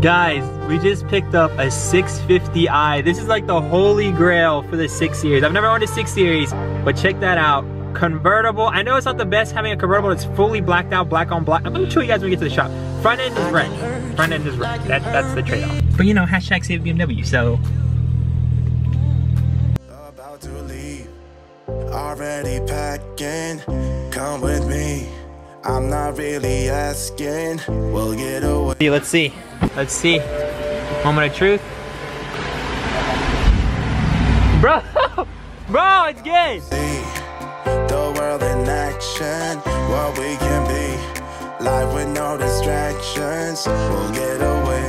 Guys, we just picked up a 650i. This is like the holy grail for the 6 Series. I've never owned a 6 Series, but check that out. Convertible. I know it's not the best having a convertible that's fully blacked out, black on black. I'm gonna show you guys when we get to the shop. Front end is red. Front end is red. That, that's the trade-off. But you know, hashtag save BMW, so. About to leave, already packing. Come with me. I'm not really asking. We'll get away. See, let's see. Let's see. Moment of truth. Bro, bro, it's good. See the world in action. What we can be. Life with no distractions. We'll get away.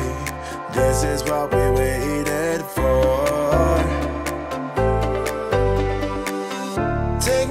This is what we waited for. Take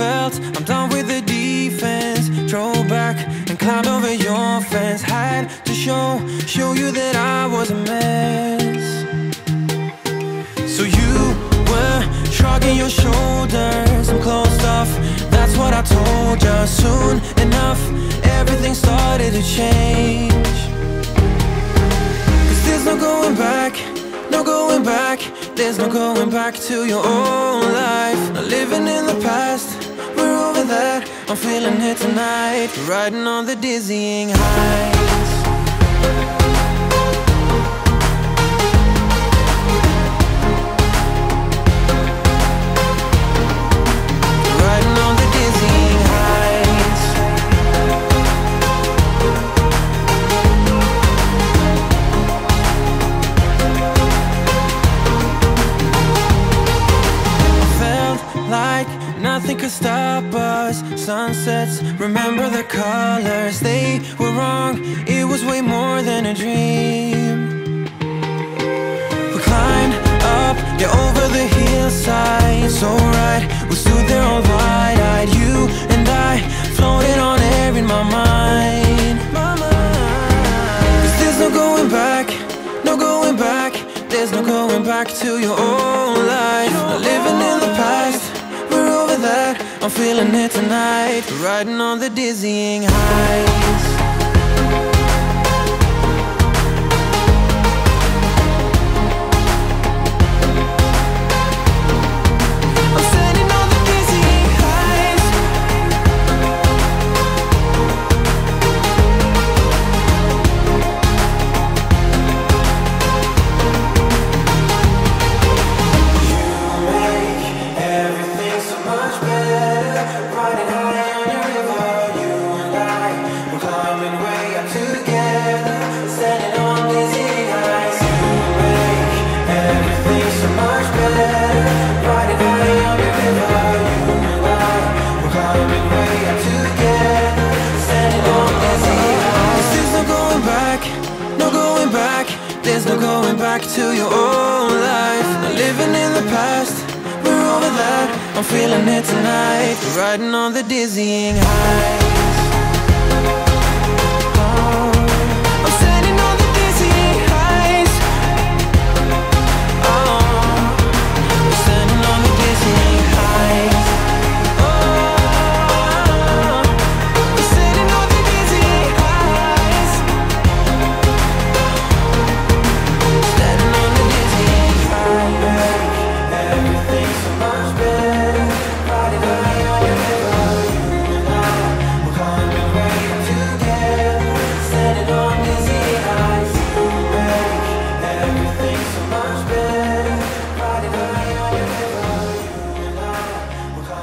felt I'm done with the defense. Drove back and climbed over your fence. Had to show, show you that I was a mess. So you were shrugging your shoulders I'm closed off. That's what I told you. Soon enough, everything started to change. Cause there's no going back, no going back. There's no going back to your old life. Not living in the past, that. I'm feeling it tonight, riding on the dizzying heights. Nothing could stop us. Sunsets, remember the colors. They were wrong, it was way more than a dream. We climbed up, yeah, over the hillside. So right, we stood there all wide eyed. You and I floated on air in my mind. Cause there's no going back, no going back. There's no going back to your old feeling it tonight, riding on the dizzying heights. Back to your old life. Not living in the past, we're over that. I'm feeling it tonight. Riding on the dizzying high.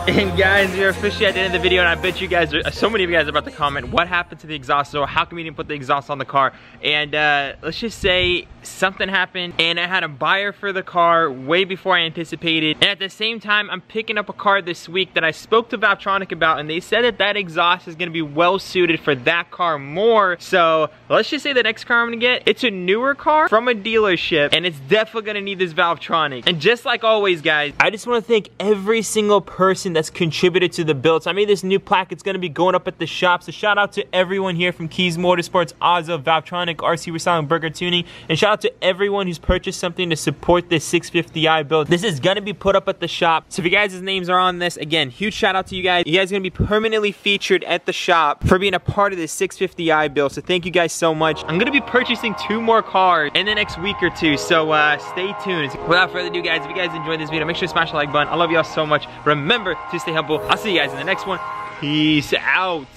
And guys, we're officially at the end of the video, and I bet you guys, are, so many of you guys are about to comment, what happened to the exhaust door? How come we didn't put the exhaust on the car? And uh, let's just say something happened, and I had a buyer for the car way before I anticipated. And at the same time, I'm picking up a car this week that I spoke to Valvetronic about, and they said that that exhaust is gonna be well suited for that car more. So let's just say the next car I'm gonna get, it's a newer car from a dealership, and it's definitely gonna need this Valvetronic. And just like always, guys, I just wanna thank every single person that's contributed to the build. So I made this new plaque, it's gonna be going up at the shop. So shout out to everyone here from Kies Motorsports, Ozza, Valvetronic, RC Restyling, Burger Tuning, and shout out to everyone who's purchased something to support this 650i build. This is gonna be put up at the shop. So if you guys' names are on this, again, huge shout out to you guys. You guys are gonna be permanently featured at the shop for being a part of this 650i build. So thank you guys so much. I'm gonna be purchasing two more cars in the next week or two. So uh, stay tuned. Without further ado, guys, if you guys enjoyed this video, make sure to smash the like button. I love y'all so much. Remember to stay humble. I'll see you guys in the next one. Peace out.